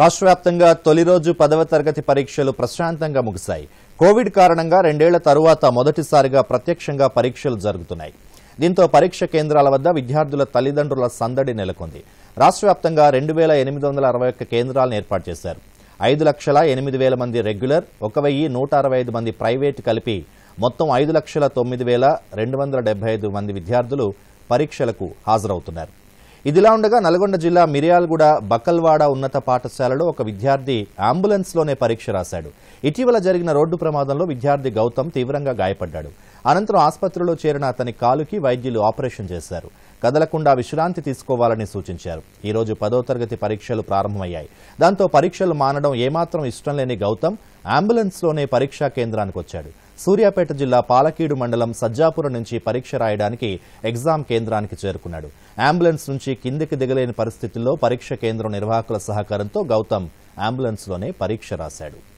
రాష్ట్ర వ్యాప్తంగా తొలి రోజు పదవ తరగతి పరీక్షలు ప్రశాంతంగా ముగిశాయి. కోవిడ్ కారణంగా రెండేళ్ళ తరువాత మొదటిసారిగా ప్రత్యక్షంగా పరీక్షలు జరుగుతున్నాయి. దీంతో పరీక్ష కేంద్రాల వద్ద విద్యార్థుల తల్లిదండ్రుల సందడి నెలకొంది. రాష్ట్ర వ్యాప్తంగా రెండు వేల ఎనిమిది వందల అరవై ఒక్క కేంద్రాలను ఏర్పాటు చేశారు. ఐదు లక్షల ఎనిమిది వేల మంది రెగ్యులర్ ఒక వెయ్యి నూట అరవై ఐదు మంది ప్రైవేట్ కలిపి మొత్తం ఐదు లక్షల తొమ్మిది వేల రెండు వందల డెబ్బై ఐదు మంది విద్యార్థులు పరీక్షలకు హాజరవుతున్నారు. ఇదిలా ఉండగా నల్గొండ జిల్లా మిర్యాలగూడ బకల్వాడ ఉన్నత పాఠశాలలో ఒక విద్యార్థి అంబులెన్స్లోనే పరీక్ష రాశాడు. ఇటీవల జరిగిన రోడ్డు ప్రమాదంలో విద్యార్థి గౌతమ్ తీవ్రంగా గాయపడ్డాడు. అనంతరం ఆసుపత్రిలో చేరిన అతని కాలుకి వైద్యులు ఆపరేషన్ చేశారు. కదలకుండా విశ్రాంతి తీసుకోవాలని సూచించారు. ఈ రోజు పదో తరగతి పరీక్షలు ప్రారంభమయ్యాయి. దాంతో పరీక్షలు మానడం ఏమాత్రం ఇష్టం లేని గౌతమ్ అంబులెన్స్లోనే పరీక్షా కేంద్రానికి వచ్చాడు సూర్యాపేట జిల్లా పాలకీడు మండలం సజ్జాపురం నుంచి పరీక్ష రాయడానికి ఎగ్జామ్ కేంద్రానికి చేరుకున్నాడు. అంబులెన్స్ నుంచి కిందికి దిగలేని పరిస్థితుల్లో పరీక్ష కేంద్రం నిర్వాహకుల సహకారంతో గౌతమ్ అంబులెన్స్లోనే పరీక్ష రాశాడు.